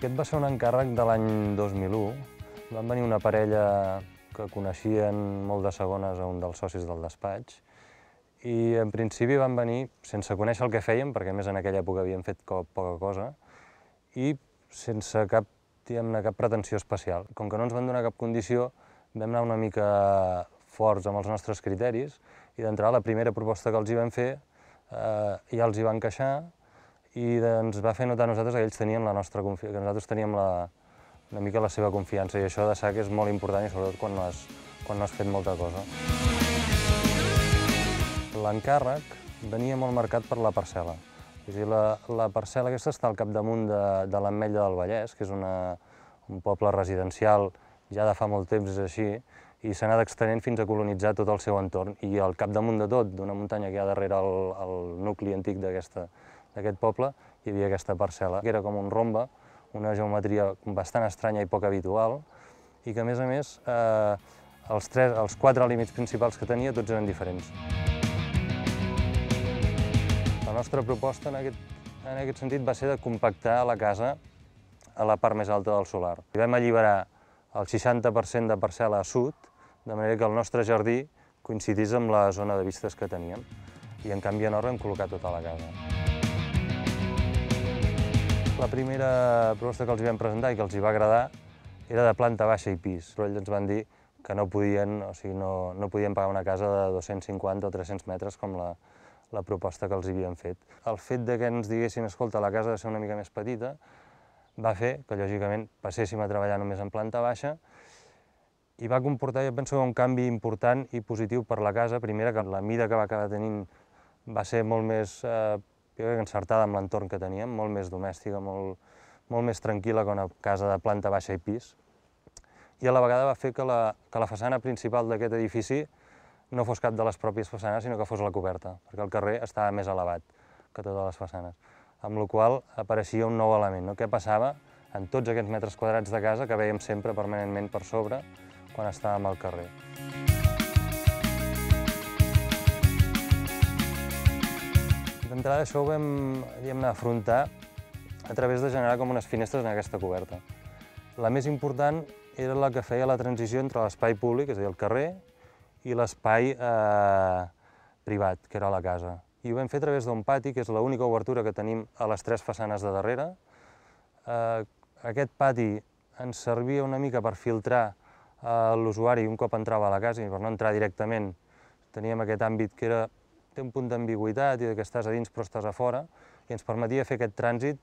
Aquest va ser un encàrrec de l'any 2001. Van venir una parella que coneixien molt de segones a un dels socis del despatx i en principi van venir sense conèixer el que fèiem, perquè més en aquella època havíem fet poca cosa, i sense cap, diguem cap pretensió especial. Com que no ens van donar cap condició, vam anar una mica forts amb els nostres criteris i d'entrada la primera proposta que els hi vam fer eh, ja els hi va encaixar i ens va fer notar a nosaltres que ells tenien la nostra confiança, que nosaltres teníem la, una mica la seva confiança i això de sac és molt important i sobretot quan no has, quan no has fet molta cosa. L'encàrrec venia molt marcat per la parcel·la. És dir, la, la parcel·la aquesta està al capdamunt de, de l'Ametlla del Vallès, que és una, un poble residencial, ja de fa molt temps és així, i s'ha anat extenent fins a colonitzar tot el seu entorn. I al capdamunt de tot, d'una muntanya que hi ha darrere el, el nucli antic d'aquest poble, hi havia aquesta parcel·la, que era com un rombe, una geometria bastant estranya i poc habitual, i que, a més a més, eh, els, tres, els quatre límits principals que tenia tots eren diferents. La nostra proposta en aquest, en aquest sentit va ser de compactar la casa a la part més alta del solar. I vam alliberar el 60% de parcel·la a sud, de manera que el nostre jardí coincidís amb la zona de vistes que teníem. I en canvi a nord hem col·locat tota la casa. La primera proposta que els vam presentar i que els hi va agradar era de planta baixa i pis, però ells ens van dir que no podien, o sigui, no, no podien pagar una casa de 250 o 300 metres com la, la proposta que els havien fet. El fet de que ens diguessin, escolta, la casa ha de ser una mica més petita, va fer que, lògicament, passéssim a treballar només en planta baixa i va comportar, jo penso, un canvi important i positiu per la casa. Primera, que la mida que va acabar tenint va ser molt més eh, encertada amb l'entorn que teníem, molt més domèstica, molt, molt més tranquil·la que una casa de planta baixa i pis. I a la vegada va fer que la, que la façana principal d'aquest edifici no fos cap de les pròpies façanes, sinó que fos la coberta, perquè el carrer estava més elevat que totes les façanes. Amb la qual apareixia un nou element. No? Què passava en tots aquests metres quadrats de casa que veiem sempre permanentment per sobre quan estàvem al carrer. D'entrada això ho vam afrontar a través de generar com unes finestres en aquesta coberta. La més important era la que feia la transició entre l'espai públic, és a dir, el carrer, i l'espai eh, privat, que era la casa. I ho vam fer a través d'un pati, que és l'única obertura que tenim a les tres façanes de darrere. Eh, aquest pati ens servia una mica per filtrar eh, l'usuari un cop entrava a la casa i per no entrar directament teníem aquest àmbit que era, té un punt d'ambigüitat i que estàs a dins però estàs a fora i ens permetia fer aquest trànsit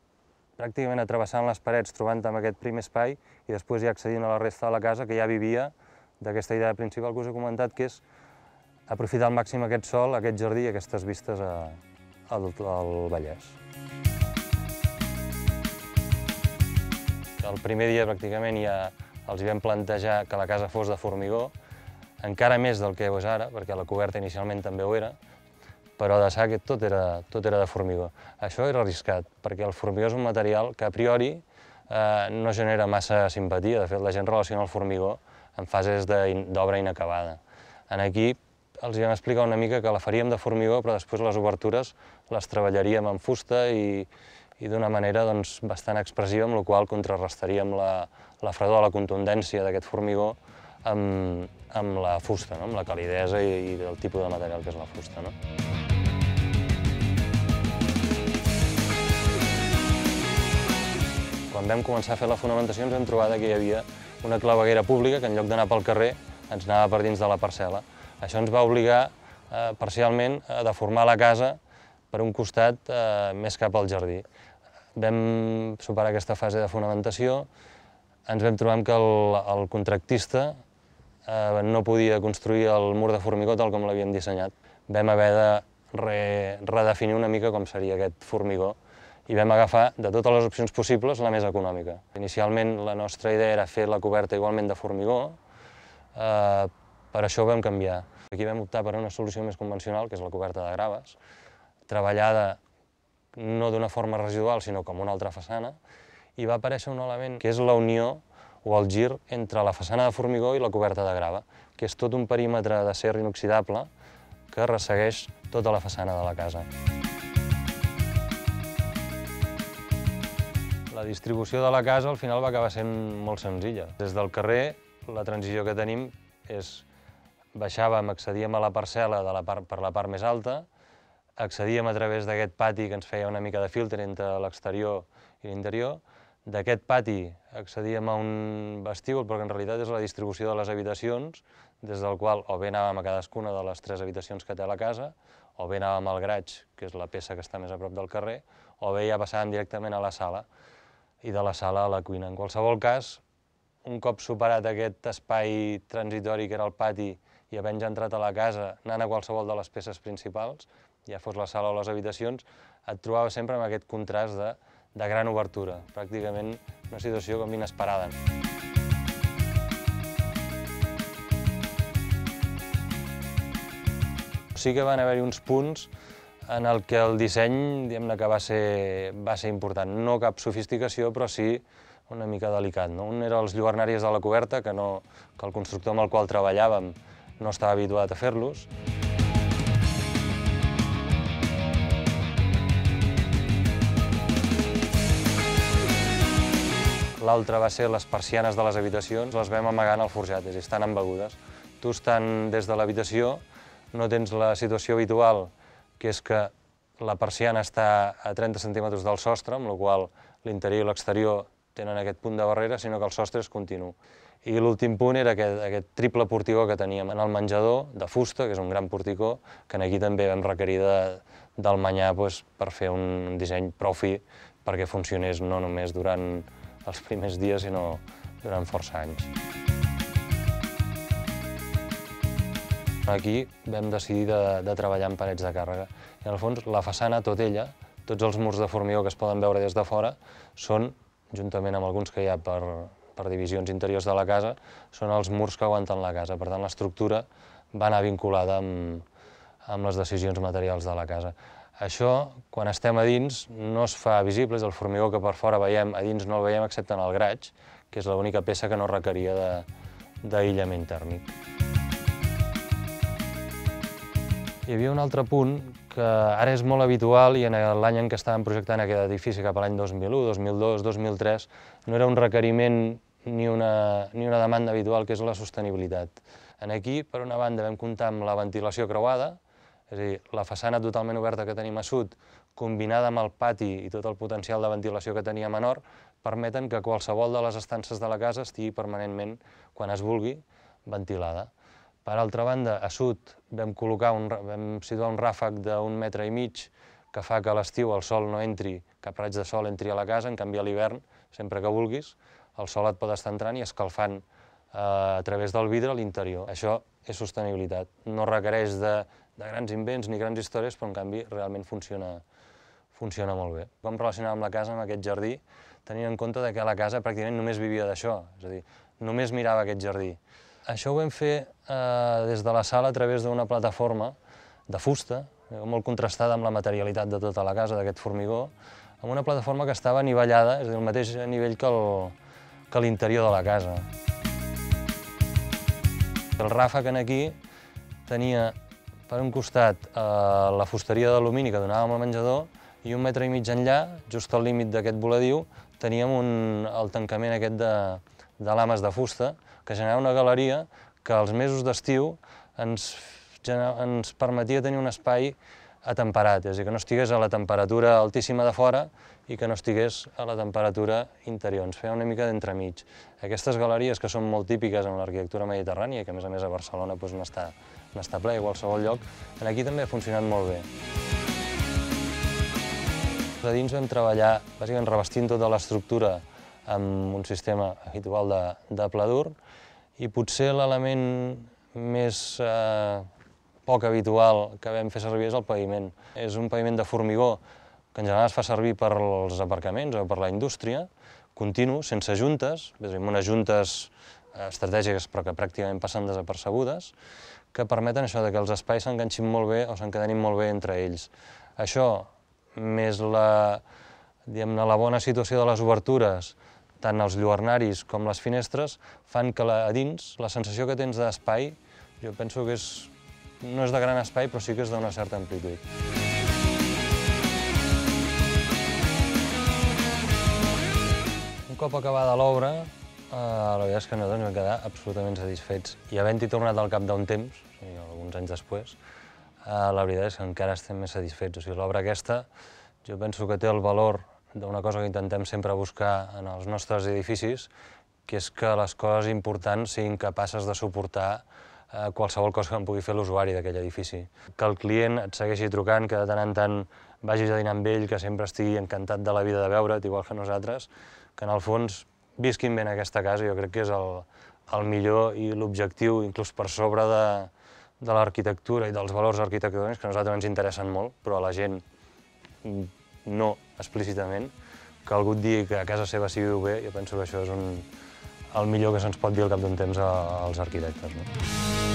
pràcticament atrevessant les parets, trobant amb aquest primer espai i després ja accedint a la resta de la casa que ja vivia d'aquesta idea principal que us he comentat, que és aprofitar al màxim aquest sol, aquest jardí i aquestes vistes a, al, al Vallès. El primer dia pràcticament ja els vam plantejar que la casa fos de formigó, encara més del que és ara, perquè la coberta inicialment també ho era, però de sac tot era, tot era de formigó. Això era arriscat, perquè el formigó és un material que a priori eh, no genera massa simpatia. De fet, la gent relaciona el formigó en fases d'obra inacabada. En aquí els vam explicar una mica que la faríem de formigó, però després les obertures les treballaríem en fusta i, i d'una manera doncs, bastant expressiva, amb la qual contrarrestaríem la, la fredor, la contundència d'aquest formigó amb, amb la fusta, no? amb la calidesa i, i el tipus de material que és la fusta. No? Vam començar a fer la fonamentació ens vam trobar que hi havia una claveguera pública que en lloc d'anar pel carrer ens anava per dins de la parcel·la. Això ens va obligar eh, parcialment a deformar la casa per un costat eh, més cap al jardí. Vam superar aquesta fase de fonamentació, ens vam trobar que el, el contractista eh, no podia construir el mur de formigó tal com l'havíem dissenyat. Vam haver de re, redefinir una mica com seria aquest formigó i vam agafar, de totes les opcions possibles, la més econòmica. Inicialment la nostra idea era fer la coberta igualment de formigó, eh, per això ho vam canviar. Aquí vam optar per una solució més convencional, que és la coberta de graves, treballada no d'una forma residual, sinó com una altra façana, i va aparèixer un element que és la unió o el gir entre la façana de formigó i la coberta de grava, que és tot un perímetre d'acer inoxidable que ressegueix tota la façana de la casa. La distribució de la casa al final va acabar sent molt senzilla. Des del carrer, la transició que tenim és baixàvem, accedíem a la parcel·la de la part, per la part més alta, accedíem a través d'aquest pati que ens feia una mica de filtre entre l'exterior i l'interior, d'aquest pati accedíem a un vestíbul, però que en realitat és la distribució de les habitacions, des del qual o bé anàvem a cadascuna de les tres habitacions que té la casa, o bé anàvem al graig, que és la peça que està més a prop del carrer, o bé ja passàvem directament a la sala, i de la sala a la cuina. En qualsevol cas, un cop superat aquest espai transitori que era el pati i havent ja entrat a la casa, anant a qualsevol de les peces principals, ja fos la sala o les habitacions, et trobaves sempre amb aquest contrast de, de gran obertura, pràcticament una situació com inesperada. Sí que van haver-hi uns punts en el que el disseny diguem que va ser, va ser important. No cap sofisticació, però sí una mica delicat. No? Un era els lluernaris de la coberta, que, no, que el constructor amb el qual treballàvem no estava habituat a fer-los. L'altre va ser les persianes de les habitacions, les vam amagar en el forjat, és a dir, estan embegudes. Tu estant des de l'habitació no tens la situació habitual, que és que la persiana està a 30 centímetres del sostre, amb la qual l'interior i l'exterior tenen aquest punt de barrera, sinó que el sostre és continu. I l'últim punt era aquest, aquest triple porticó que teníem en el menjador, de fusta, que és un gran porticó, que aquí també vam requerir de, del manyà pues, per fer un disseny prou fi perquè funcionés no només durant els primers dies, sinó durant força anys. Aquí vam decidir de, de treballar en parets de càrrega. I el fons, la façana, tot ella, tots els murs de formigó que es poden veure des de fora, són, juntament amb alguns que hi ha per, per divisions interiors de la casa, són els murs que aguanten la casa. Per tant, l'estructura va anar vinculada amb, amb les decisions materials de la casa. Això, quan estem a dins, no es fa visible, és el formigó que per fora veiem, a dins no el veiem excepte en el graig, que és l'única peça que no requeria d'aïllament tèrmic. Hi havia un altre punt que ara és molt habitual i en l'any en què estàvem projectant aquest edifici, cap a l'any 2001, 2002, 2003, no era un requeriment ni una, ni una demanda habitual, que és la sostenibilitat. En aquí, per una banda, vam comptar amb la ventilació creuada, és a dir, la façana totalment oberta que tenim a sud, combinada amb el pati i tot el potencial de ventilació que teníem a nord, permeten que qualsevol de les estances de la casa estigui permanentment, quan es vulgui, ventilada. Per altra banda, a sud vam, col·locar un, vam situar un ràfec d'un metre i mig que fa que a l'estiu el sol no entri, cap raig de sol entri a la casa, en canvi a l'hivern, sempre que vulguis, el sol et pot estar entrant i escalfant eh, a través del vidre l'interior. Això és sostenibilitat. No requereix de, de grans invents ni grans històries, però en canvi realment funciona, funciona molt bé. Com relacionar amb la casa, amb aquest jardí, tenint en compte que la casa pràcticament només vivia d'això, és a dir, només mirava aquest jardí. Això ho vam fer eh, des de la sala a través d'una plataforma de fusta, molt contrastada amb la materialitat de tota la casa, d'aquest formigó, amb una plataforma que estava anivellada, és a dir, el mateix nivell que l'interior de la casa. El ràfec en aquí tenia per un costat, eh, la fusteria d'alumini que donàvem al menjador i un metre i mig enllà, just al límit d'aquest voladiu, teníem un, el tancament aquest de, de lames de fusta que generava una galeria que als mesos d'estiu ens, ens permetia tenir un espai atemperat, és a dir, que no estigués a la temperatura altíssima de fora i que no estigués a la temperatura interior. Ens feia una mica d'entremig. Aquestes galeries que són molt típiques en l'arquitectura mediterrània que a més a més a Barcelona doncs, n'està n'està ple a qualsevol lloc, en aquí també ha funcionat molt bé. A dins vam treballar, bàsicament revestint tota l'estructura amb un sistema habitual de, de pladur i potser l'element més eh, poc habitual que vam fer servir és el paviment. És un paviment de formigó que en general es fa servir per als aparcaments o per la indústria, continu, sense juntes, és a dir, unes juntes estratègiques però que pràcticament passen desapercebudes, que permeten això, de que els espais s'enganxin molt bé o s'encadenin molt bé entre ells. Això, més la, la bona situació de les obertures, tant els lluernaris com les finestres, fan que la, a dins la sensació que tens d'espai, jo penso que és, no és de gran espai, però sí que és d'una certa amplitud. cop acabada l'obra, eh, la veritat és que nosaltres vam quedar absolutament satisfets. I havent-hi tornat al cap d'un temps, o sigui, alguns anys després, eh, la veritat és que encara estem més satisfets. O sigui, l'obra aquesta jo penso que té el valor d'una cosa que intentem sempre buscar en els nostres edificis, que és que les coses importants siguin capaces de suportar eh, qualsevol cosa que en pugui fer l'usuari d'aquell edifici. Que el client et segueixi trucant, que de tant en tant vagis a dinar amb ell, que sempre estigui encantat de la vida de veure't, igual que nosaltres, que en el fons visquin bé en aquesta casa, jo crec que és el, el millor i l'objectiu, inclús per sobre de, de l'arquitectura i dels valors arquitectònics, que a nosaltres ens interessen molt, però a la gent no explícitament, que algú et digui que a casa seva sigui bé, jo penso que això és un, el millor que se'ns pot dir al cap d'un temps als arquitectes. No?